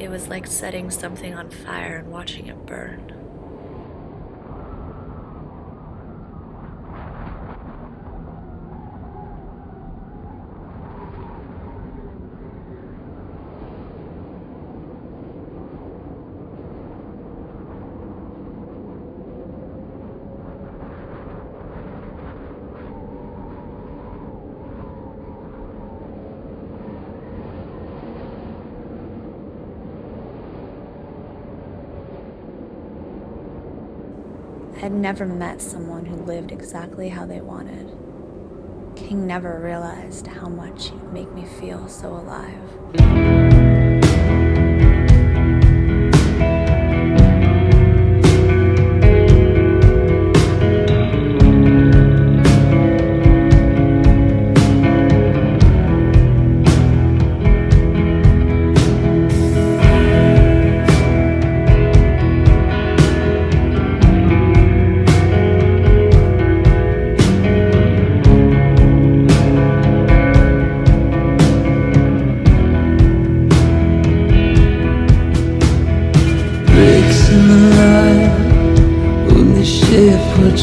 It was like setting something on fire and watching it burn. had never met someone who lived exactly how they wanted. King never realized how much he'd make me feel so alive.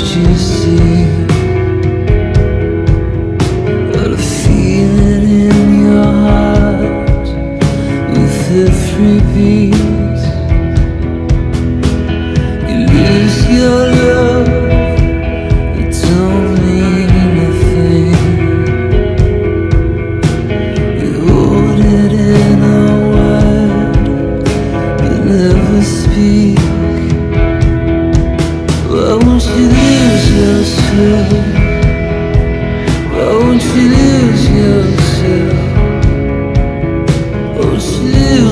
see. But I feel it in your heart With every beat to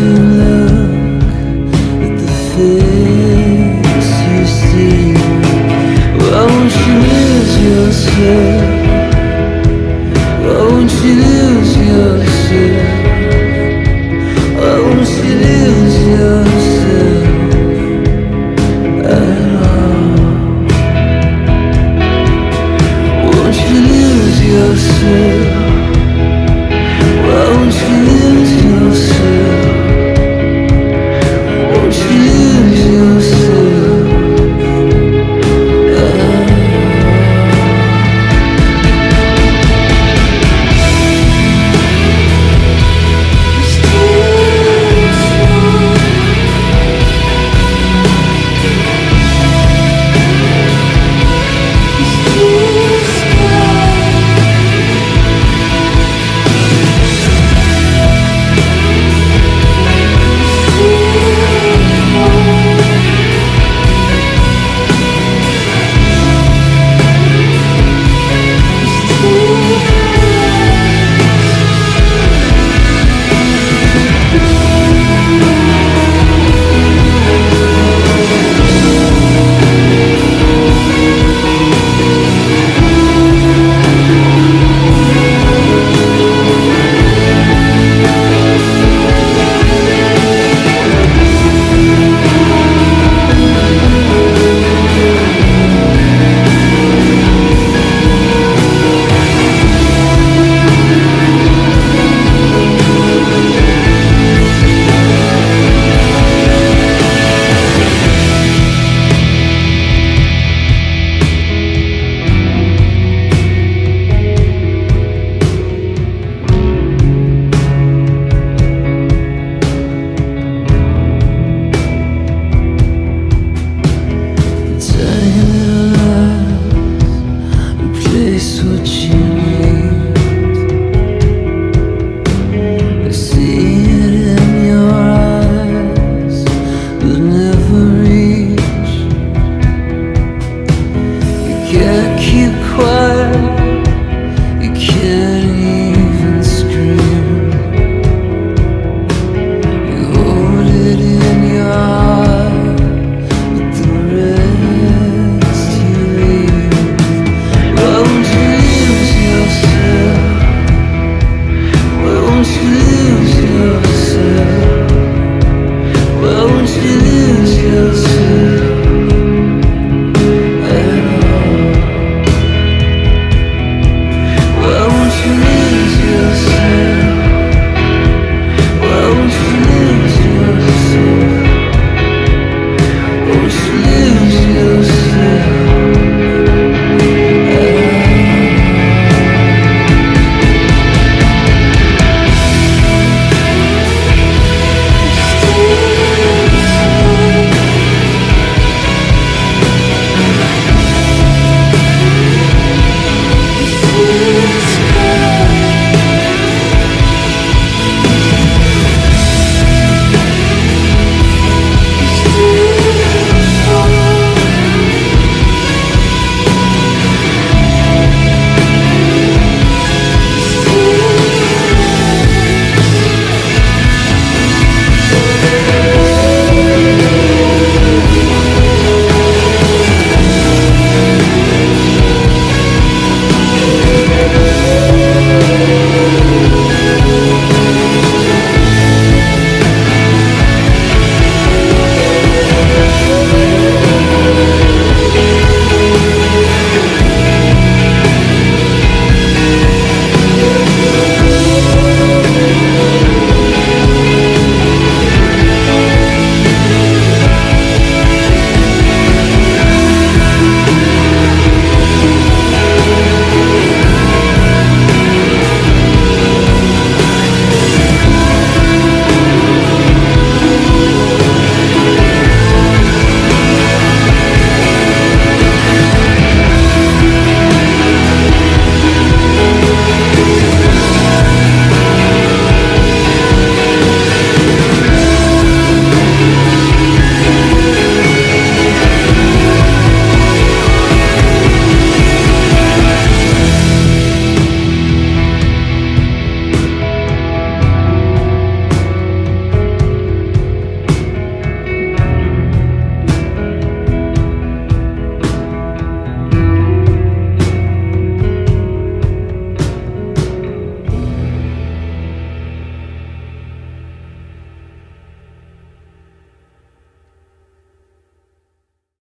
to